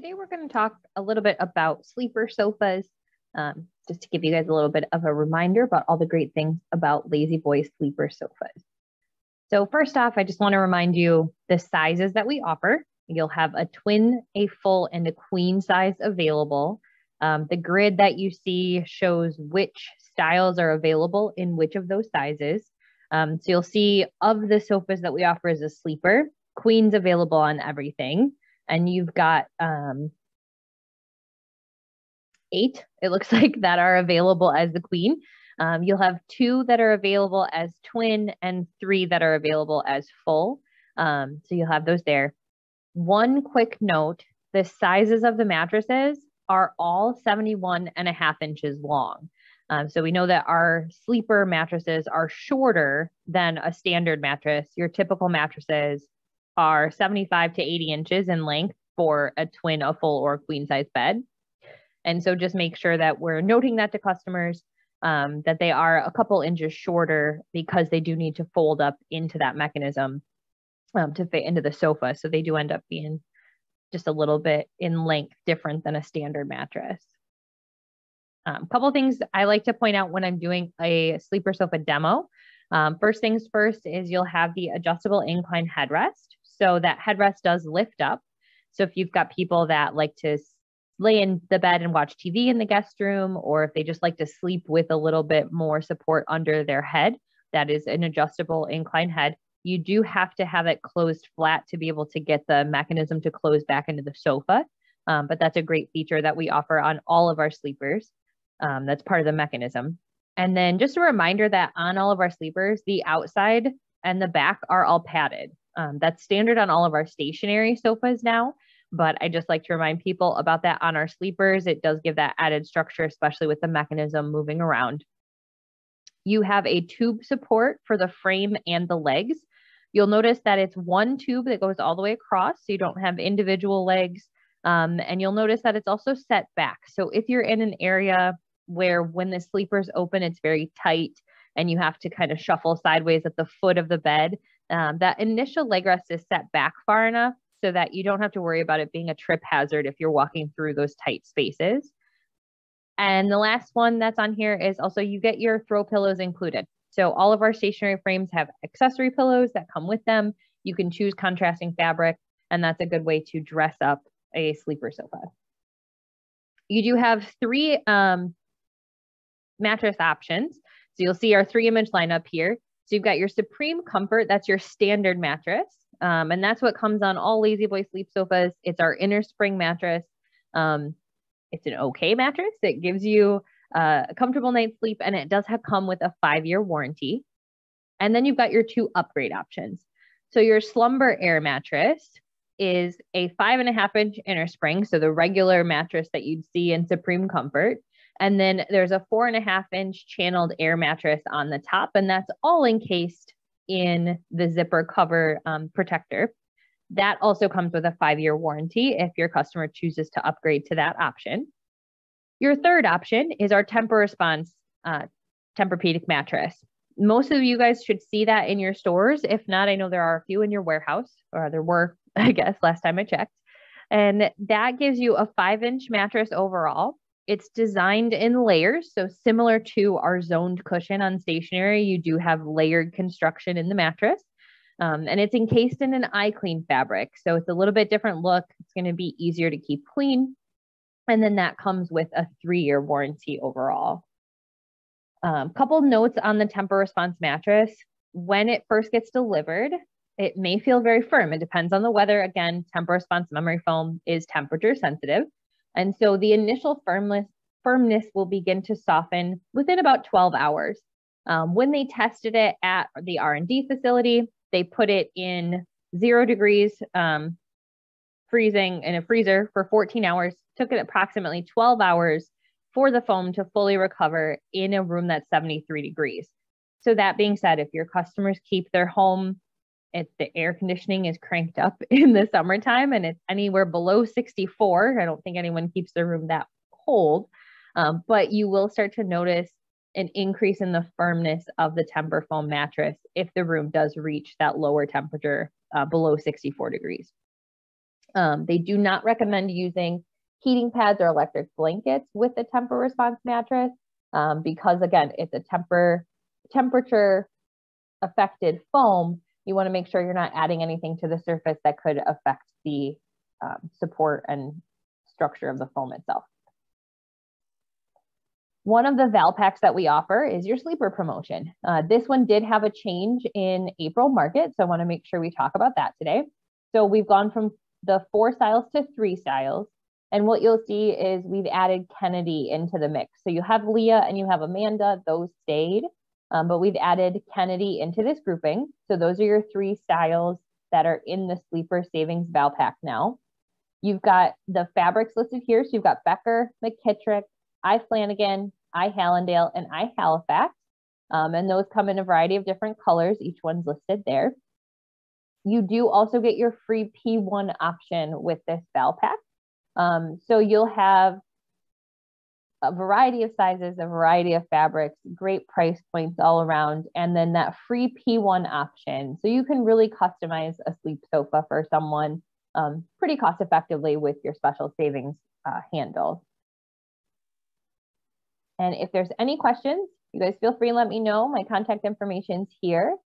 today we're going to talk a little bit about sleeper sofas, um, just to give you guys a little bit of a reminder about all the great things about La-Z-Boy sleeper sofas. So first off, I just want to remind you the sizes that we offer. You'll have a twin, a full, and a queen size available. Um, the grid that you see shows which styles are available in which of those sizes. Um, so you'll see of the sofas that we offer as a sleeper, queen's available on everything and you've got um, eight, it looks like, that are available as the queen. Um, you'll have two that are available as twin and three that are available as full. Um, so you'll have those there. One quick note, the sizes of the mattresses are all 71 and a half inches long. Um, so we know that our sleeper mattresses are shorter than a standard mattress. Your typical mattresses are 75 to 80 inches in length for a twin, a full, or queen size bed. And so just make sure that we're noting that to customers um, that they are a couple inches shorter because they do need to fold up into that mechanism um, to fit into the sofa. So they do end up being just a little bit in length different than a standard mattress. A um, couple things I like to point out when I'm doing a sleeper sofa demo. Um, first things first is you'll have the adjustable incline headrest. So that headrest does lift up. So if you've got people that like to lay in the bed and watch TV in the guest room, or if they just like to sleep with a little bit more support under their head, that is an adjustable incline head. You do have to have it closed flat to be able to get the mechanism to close back into the sofa. Um, but that's a great feature that we offer on all of our sleepers. Um, that's part of the mechanism. And then just a reminder that on all of our sleepers, the outside and the back are all padded. Um, that's standard on all of our stationary sofas now, but I just like to remind people about that on our sleepers. It does give that added structure, especially with the mechanism moving around. You have a tube support for the frame and the legs. You'll notice that it's one tube that goes all the way across, so you don't have individual legs. Um, and you'll notice that it's also set back. So if you're in an area where when the sleeper's open, it's very tight and you have to kind of shuffle sideways at the foot of the bed, um, that initial leg rest is set back far enough so that you don't have to worry about it being a trip hazard if you're walking through those tight spaces. And the last one that's on here is also you get your throw pillows included. So all of our stationary frames have accessory pillows that come with them. You can choose contrasting fabric, and that's a good way to dress up a sleeper sofa. You do have three um, mattress options. So you'll see our three image lineup here. So you've got your Supreme Comfort, that's your standard mattress. Um, and that's what comes on all La-Z-Boy sleep sofas. It's our inner spring mattress. Um, it's an okay mattress. It gives you uh, a comfortable night's sleep and it does have come with a five year warranty. And then you've got your two upgrade options. So your Slumber Air mattress is a five and a half inch inner spring. So the regular mattress that you'd see in Supreme Comfort. And then there's a four and a half inch channeled air mattress on the top, and that's all encased in the zipper cover um, protector. That also comes with a five year warranty if your customer chooses to upgrade to that option. Your third option is our Tempur-Response uh, Tempur-Pedic mattress. Most of you guys should see that in your stores. If not, I know there are a few in your warehouse, or there were, I guess, last time I checked. And that gives you a five inch mattress overall. It's designed in layers. So, similar to our zoned cushion on stationary, you do have layered construction in the mattress. Um, and it's encased in an iClean fabric. So, it's a little bit different look. It's going to be easier to keep clean. And then that comes with a three year warranty overall. Um, couple notes on the Tempur-Response mattress. When it first gets delivered, it may feel very firm. It depends on the weather. Again, Tempur-Response memory foam is temperature sensitive. And so the initial firmness, firmness will begin to soften within about 12 hours. Um, when they tested it at the R&D facility, they put it in zero degrees um, freezing in a freezer for 14 hours, took it approximately 12 hours for the foam to fully recover in a room that's 73 degrees. So that being said, if your customers keep their home if the air conditioning is cranked up in the summertime and it's anywhere below 64. I don't think anyone keeps their room that cold, um, but you will start to notice an increase in the firmness of the Tempur foam mattress if the room does reach that lower temperature uh, below 64 degrees. Um, they do not recommend using heating pads or electric blankets with a Tempur-Response mattress um, because again, it's a temper temperature affected foam. You want to make sure you're not adding anything to the surface that could affect the um, support and structure of the foam itself. One of the Valpaks that we offer is your sleeper promotion. Uh, this one did have a change in April market, so I wanna make sure we talk about that today. So we've gone from the four styles to three styles. And what you'll see is we've added Kennedy into the mix. So you have Leah and you have Amanda, those stayed, um, but we've added Kennedy into this grouping. So those are your three styles that are in the Sleeper Savings Valpak now. You've got the fabrics listed here. So you've got Becker, McKittrick, I Flanagan, I Hallandale, and I Halifax. Um, and those come in a variety of different colors. Each one's listed there. You do also get your free P1 option with this Valpak. Um, so you'll have a variety of sizes, a variety of fabrics, great price points all around, and then that free P1 option. So you can really customize a sleep sofa for someone um, pretty cost effectively with your special savings uh, handle. And if there's any questions, you guys feel free to let me know. My contact information's here.